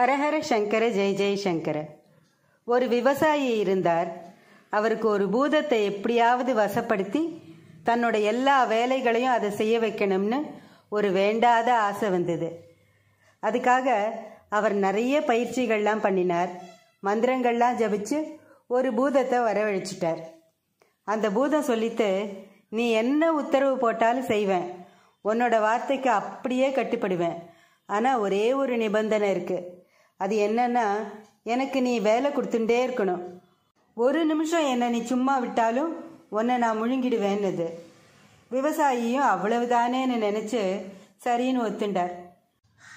ஹரஹர சங்கர ஜெய் ஜெய் சங்கர. ஒரு விவசாயி இருந்தார். அவருக்கு ஒரு பூதத்தை எப்படியாவது வசப்படுத்தி தன்னோட எல்லா வேலைகளையும் அதை செய்ய வைக்கணும்னு ஒரு வேண்டாத ஆசை வந்தது. அதுக்காக அவர் நிறைய பயிற்சிகள்லாம் பண்ணினார். மந்திரங்கள்லாம் ஜபிச்சு ஒரு பூதத்தை வரவழைச்சிட்டார். அந்த பூதம் சொல்லித்து நீ என்ன உத்தரவு போட்டாலும் செய்வேன். உன்னோட வார்த்தைக்கு அப்படியே கட்டுப்படுவேன். ஆனால் ஒரே ஒரு நிபந்தனை இருக்குது அது என்னன்னா எனக்கு நீ வேலை கொடுத்துட்டே இருக்கணும். ஒரு நிமிஷம் என்னை நீ சும்மா விட்டாலும் உன்னை நான் முழுங்கிடுவேன்னுது. விவசாயியும் அவ்வளவுதானேன்னு நினச்சி சரின்னு ஒத்துண்டார்.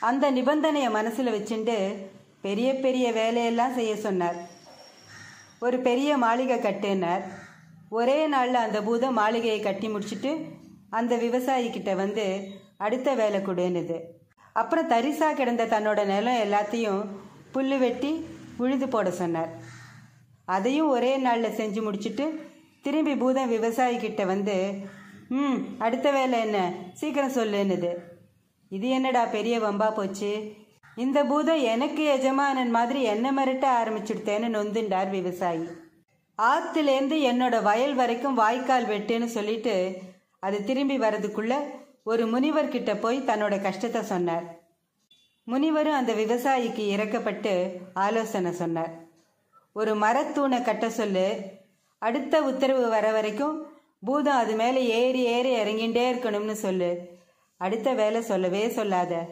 அந்த நிபந்தனையை மனசில் வச்சுட்டு பெரிய பெரிய வேலையெல்லாம் செய்ய சொன்னார். ஒரு பெரிய மாளிகை கட்டுனார். ஒரே நாளில் அந்த பூதம் மாளிகையை கட்டி முடிச்சுட்டு அந்த விவசாயிக்கிட்ட வந்து அடுத்த வேலை கொடுன்னுது. அப்புறம் தரிசா கிடந்த தன்னோட நிலம் எல்லாத்தையும் புல்லு வெட்டி உழுது போட சொன்னார். அதையும் ஒரே நாளில் செஞ்சு முடிச்சுட்டு திரும்பி பூதம் விவசாயிக்கிட்ட வந்து ம் அடுத்த வேலை என்ன? சீக்கிரம் சொல்லுன்னுது. இது என்னடா பெரிய வம்பா போச்சு? இந்த பூதம் எனக்கு எஜமானன் மாதிரி என்ன மிரட்ட ஆரம்பிச்சுடுத்தேன்னு நொந்துண்டார் விவசாயி. ஆத்துலேருந்து என்னோட வயல் வரைக்கும் வாய்க்கால் வெட்டுன்னு சொல்லிட்டு அது திரும்பி வரதுக்குள்ள ஒரு முனிவர் கிட்ட போய் தன்னோட கஷ்டத்தை சொன்னார். முனிவரும் அந்த விவசாயிக்கு இறக்கப்பட்டு ஆலோசனை சொன்னார். ஒரு மரத்தூணை கட்ட சொல்லு. அடுத்த உத்தரவு வர வரைக்கும் பூதம் அது மேலே ஏறி ஏறி இறங்கிண்டே இருக்கணும்னு சொல்லு. அடுத்த வேலை சொல்லவே சொல்லாத.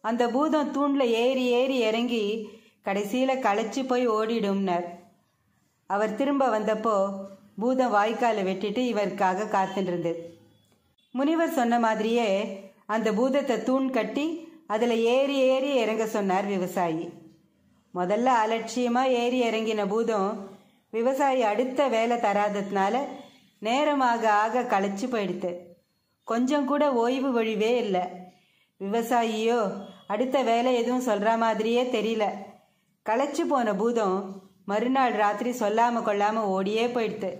அந்த பூதம் தூண்ல ஏறி ஏறி இறங்கி கடைசியில் களைச்சு போய் ஓடிடும்னர். அவர் திரும்ப வந்தப்போ பூதம் வாய்க்காலை வெட்டிட்டு இவருக்காக காத்துட்டு இருந்தது. முனிவர் சொன்ன மாதிரியே அந்த பூதத்தை தூண் கட்டி அதில் ஏறி ஏறி இறங்க சொன்னார் விவசாயி. முதல்ல அலட்சியமாக ஏறி இறங்கின பூதம் விவசாயி அடுத்த வேலை தராததுனால நேரமாக ஆக களைச்சு போயிடுத்து. கொஞ்சம் கூட ஓய்வு வழிவே இல்லை. விவசாயியோ அடுத்த வேலை எதுவும் சொல்கிற மாதிரியே தெரியல. களைச்சு போன பூதம் மறுநாள் ராத்திரி சொல்லாமல் கொள்ளாமல் ஓடியே போயிடுத்து.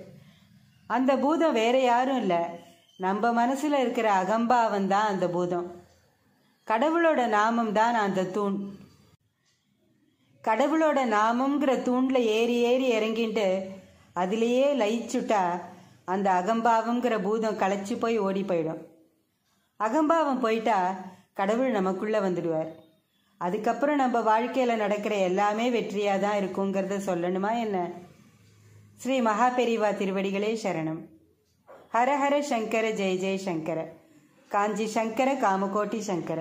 அந்த பூதம் வேற யாரும் இல்லை. நம்ம மனசில் இருக்கிற அகம்பாவம் தான் அந்த பூதம். கடவுளோட நாமம் தான் அந்த தூண். கடவுளோட நாமங்கிற தூண்ல ஏறி ஏறி இறங்கிட்டு அதுலேயே லயிச்சுட்டா அந்த அகம்பாவங்கிற பூதம் களைச்சி போய் ஓடி போயிடும். அகம்பாவம் போயிட்டா கடவுள் நமக்குள்ள வந்துடுவார். அதுக்கப்புறம் நம்ம வாழ்க்கையில் நடக்கிற எல்லாமே வெற்றியாக தான் இருக்குங்கிறத சொல்லணுமா என்ன? ஸ்ரீ மகாபெரிவா திருவடிகளே சரணம். ஹரஹர சங்கர ஜெய ஜெய சங்கர. காஞ்சி சங்கர காமகோட்டி சங்கர.